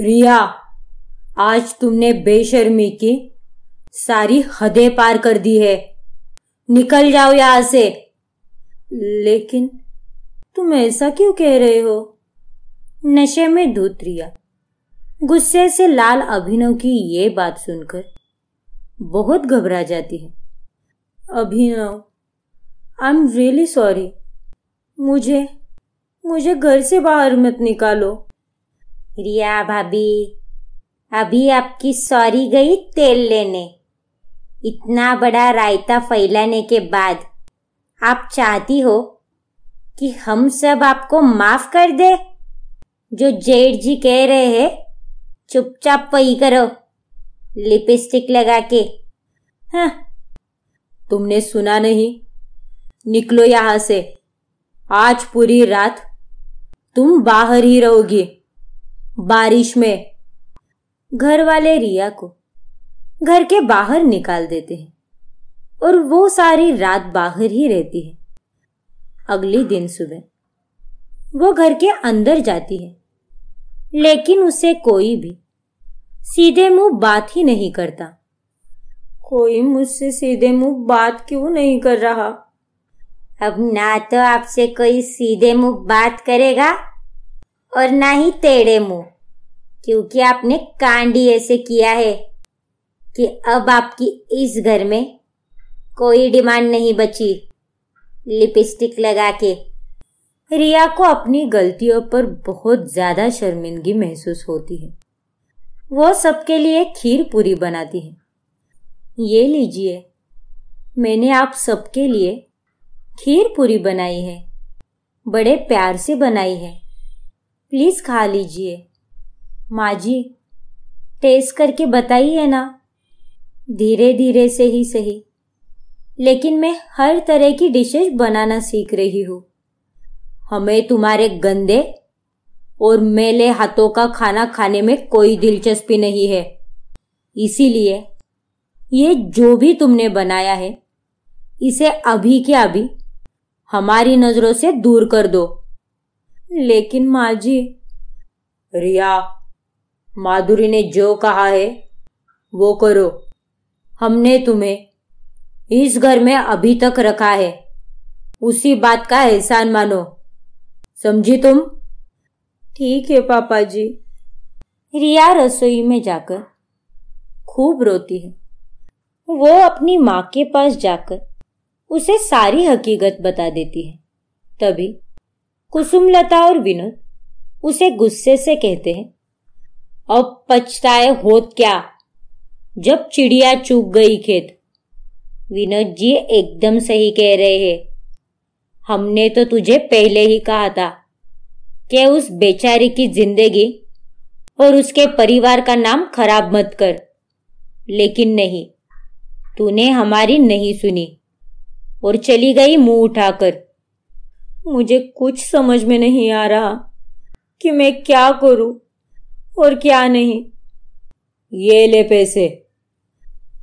रिया, आज तुमने बेशर्मी की सारी हदें पार कर दी है। निकल जाओ यहाँ से। लेकिन तुम ऐसा क्यों कह रहे हो? नशे में धूत रिया। गुस्से से लाल अभिनव की ये बात सुनकर बहुत घबरा जाती है। Abhinav I am really sorry मुझे मुझे घर से बाहर मत निकालो। रिया भाभी, अभी आपकी सॉरी गई तेल लेने। इतना बड़ा रायता फैलाने के बाद आप चाहती हो कि हम सब आपको माफ़ कर दे? जो जेठ जी कह रहे हैं, चुपचाप पई करो, लिपस्टिक लगा के। हाँ। तुमने सुना नहीं? निकलो यहाँ से। आज पूरी रात तुम बाहर ही रहोगी। बारिश में। घर वाले रिया को घर के बाहर निकाल देते हैं और वो सारी रात बाहर ही रहती है। अगले दिन सुबह वो घर के अंदर जाती है, लेकिन उसे कोई भी सीधे मुँह बात ही नहीं करता। कोई मुझसे सीधे मुँह बात क्यों नहीं कर रहा? अब ना तो आपसे कोई सीधे मुँह बात करेगा। और ना ही टेढ़े मुँह। क्योंकि आपने कांडी ऐसे किया है कि अब आपकी इस घर में कोई डिमांड नहीं बची। लिपस्टिक लगा के। रिया को अपनी गलतियों पर बहुत ज़्यादा शर्मिंदगी महसूस होती है। वो सबके लिए खीर पूरी बनाती है। ये लीजिए, मैंने आप सबके लिए खीर पूरी बनाई है। बड़े प्यार से बनाई है। प्लीज़ खा लीजिए। माँ जी टेस्ट करके बताइए ना। धीरे धीरे से ही सही लेकिन मैं हर तरह की डिशेज बनाना सीख रही हूँ। हमें तुम्हारे गंदे और मेले हाथों का खाना खाने में कोई दिलचस्पी नहीं है। इसीलिए ये जो भी तुमने बनाया है, इसे अभी के अभी हमारी नज़रों से दूर कर दो। लेकिन माँ जी रिया माधुरी ने जो कहा है वो करो। हमने तुम्हें इस घर में अभी तक रखा है। उसी बात का एहसान मानो। समझी तुम? ठीक है पापा जी रिया रसोई में जाकर खूब रोती है। वो अपनी माँ के पास जाकर उसे सारी हकीकत बता देती है। तभी कुसुमलता और विनोद उसे गुस्से से कहते हैं। अब पछताए होत क्या? जब चिड़िया चूक गई खेत। विनोद जी एकदम सही कह रहे हैं। हमने तो तुझे पहले ही कहा था कि उस बेचारी की ज़िंदगी और उसके परिवार का नाम खराब मत कर। लेकिन नहीं, तूने हमारी नहीं सुनी और चली गई मुँह उठाकर। मुझे कुछ समझ में नहीं आ रहा कि मैं क्या करूँ और क्या नहीं। ये ले पैसे।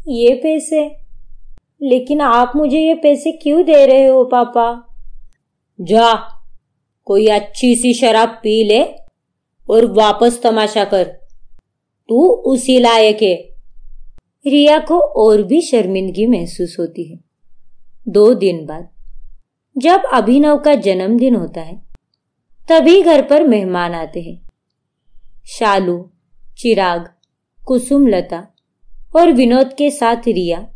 ये पैसे? लेकिन आप मुझे ये पैसे क्यों दे रहे हो, पापा? जा, कोई अच्छी सी शराब पी ले और वापस तमाशा कर। तू उसी लायक है। रिया को और भी शर्मिंदगी महसूस होती है। दो दिन बाद। जब अभिनव का जन्मदिन होता है, तभी घर पर मेहमान आते हैं। शालू, चिराग कुसुम लता और विनोद के साथ रिया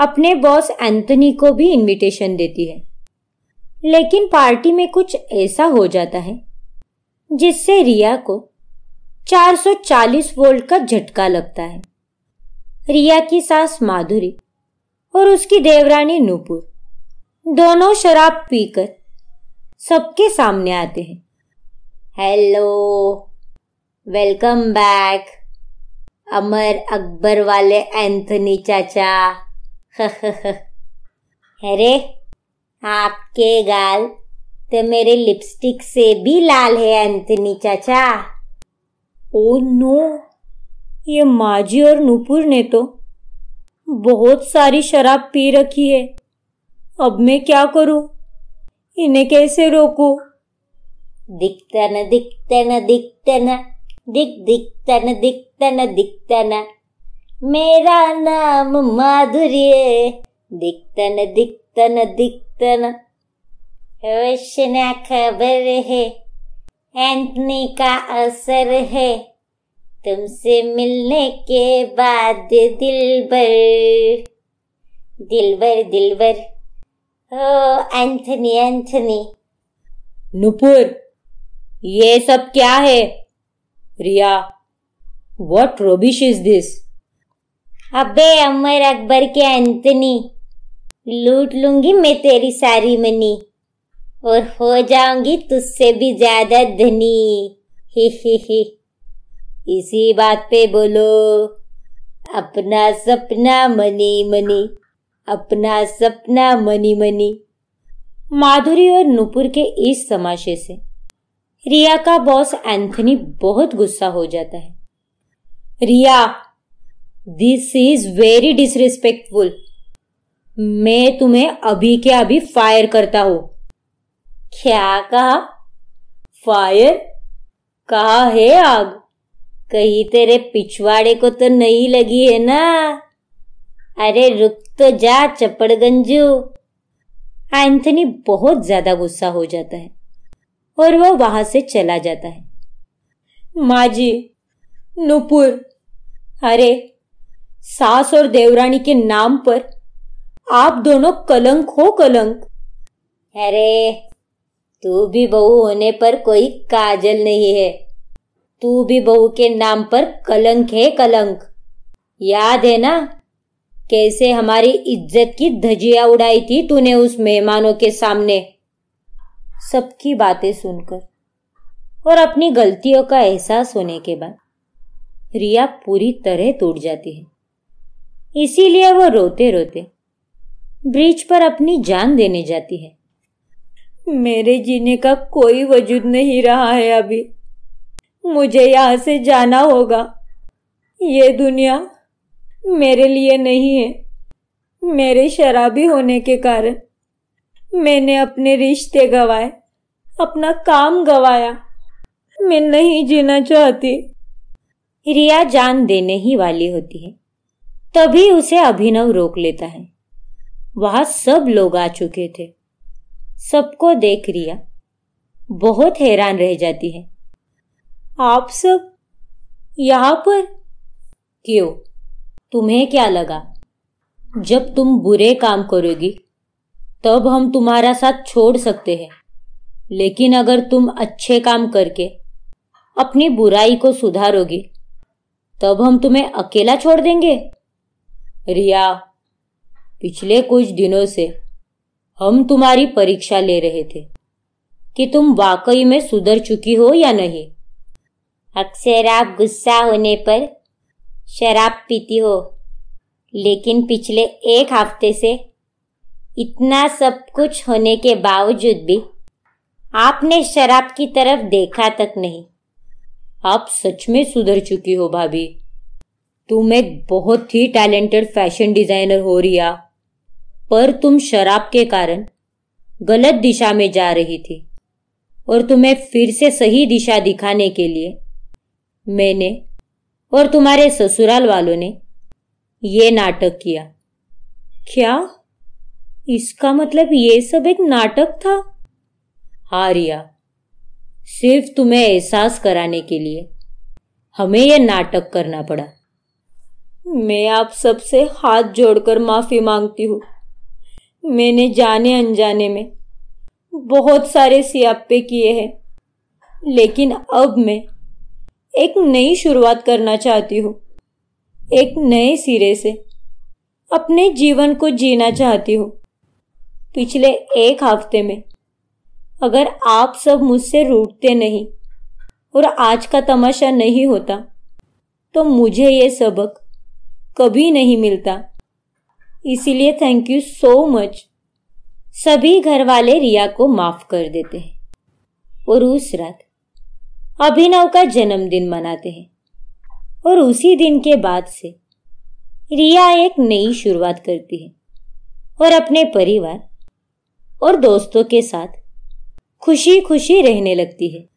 अपने बॉस एंथनी को भी इनविटेशन देती है। लेकिन पार्टी में कुछ ऐसा हो जाता है, जिससे रिया को 440 वोल्ट का झटका लगता है। रिया की सास माधुरी और उसकी देवरानी नूपुर। दोनों शराब पीकर सबके सामने आते हैं। Hello, welcome back, Amar Akbar वाले एंथनी चाचा। अरे, आपके गाल तो मेरे लिपस्टिक से भी लाल है एंथनी चाचा। ओ नो, ये माजी और नूपुर ने तो बहुत सारी शराब पी रखी है। अब मैं क्या करूँ? इन्हें कैसे रोकूं? दिखता न दिखता न दिखता न, दिख दिक तन दिक तन दिक तन मेरा नाम माधुर्य दिक्तन दिक्तन दिक्तन रोशना खबर है। एंटनी का असर है। तुमसे मिलने के बाद दिल भर दिलबर। दिलबर दिलबर। ओ एंथनी एंथनी नुपुर ये सब क्या है? Riya what rubbish is this अबे अमर अकबर के एंथनी लूट लूँगी मैं तेरी सारी मनी और हो जाऊँगी तुझसे भी ज़्यादा धनी। ही ही ही। इसी बात पे बोलो अपना सपना मनी मनी। अपना सपना मनी मनी। माधुरी और नुपुर के इस तमाशे से रिया का बॉस एंथनी बहुत गुस्सा हो जाता है। Riya this is very disrespectful मैं तुम्हें अभी के अभी फायर करता हूँ। क्या कहा? फायर कहा है आग? कहीं तेरे पिछवाड़े को तो नहीं लगी है ना? अरे रुक तो जा, चपड़गंजू। एंथनी बहुत ज़्यादा गुस्सा हो जाता है और वह वहाँ से चला जाता है। माँ जी, नुपुर। अरे, सास और देवरानी के नाम पर आप दोनों कलंक हो कलंक। अरे, तू भी बहू होने पर कोई काजल नहीं है। तू भी बहू के नाम पर कलंक है कलंक। याद है ना कैसे हमारी इज़्ज़त की धजिया उड़ाई थी तूने उस मेहमानों के सामने। सबकी बातें सुनकर और अपनी गलतियों का एहसास होने के बाद रिया पूरी तरह टूट जाती है। इसीलिए वो रोते रोते ब्रिज पर अपनी जान देने जाती है। मेरे जीने का कोई वजूद नहीं रहा है अभी। मुझे यहाँ से जाना होगा। ये दुनिया मेरे लिए नहीं है। मेरे शराबी होने के कारण मैंने अपने रिश्ते गवाए अपना काम गवाया। मैं नहीं जीना चाहती। रिया जान देने ही वाली होती है तभी उसे अभिनव रोक लेता है। वहाँ सब लोग आ चुके थे। सबको देख रिया बहुत हैरान रह जाती है। आप सब यहाँ पर? क्यों? तुम्हें क्या लगा? जब तुम बुरे काम करोगी, तब हम तुम्हारा साथ छोड़ सकते हैं। लेकिन अगर तुम अच्छे काम करके अपनी बुराई को सुधारोगी, तब हम तुम्हें अकेला छोड़ देंगे। रिया, पिछले कुछ दिनों से हम तुम्हारी परीक्षा ले रहे थे कि तुम वाकई में सुधर चुकी हो या नहीं। अक्सर आप गुस्सा होने पर शराब पीती हो। लेकिन पिछले एक हफ़्ते से इतना सब कुछ होने के बावजूद भी आपने शराब की तरफ़ देखा तक नहीं। आप सच में सुधर चुकी हो भाभी। तुम एक बहुत ही टैलेंटेड फ़ैशन डिज़ाइनर हो रिया। पर तुम शराब के कारण गलत दिशा में जा रही थी। और तुम्हें फिर से सही दिशा दिखाने के लिए मैंने और तुम्हारे ससुराल वालों ने ये नाटक किया। क्या? इसका मतलब ये सब एक नाटक था? हाँ रिया सिर्फ़ तुम्हें एहसास कराने के लिए हमें यह नाटक करना पड़ा। मैं आप सबसे हाथ जोड़कर माफ़ी मांगती हूँ। मैंने जाने अनजाने में बहुत सारे सियापे किए हैं, लेकिन अब मैं एक नई शुरुआत करना चाहती हूँ। एक नए सिरे से। अपने जीवन को जीना चाहती हूँ। पिछले एक हफ़्ते में। अगर आप सब मुझसे रूठते नहीं और आज का तमाशा नहीं होता तो मुझे ये सबक कभी नहीं मिलता। इसीलिए थैंक यू सो मच सभी घर वाले रिया को माफ़ कर देते हैं। और उस रात अभिनव का जन्मदिन मनाते हैं। और उसी दिन के बाद से रिया एक नई शुरुआत करती है और अपने परिवार और दोस्तों के साथ खुशी खुशी रहने लगती है।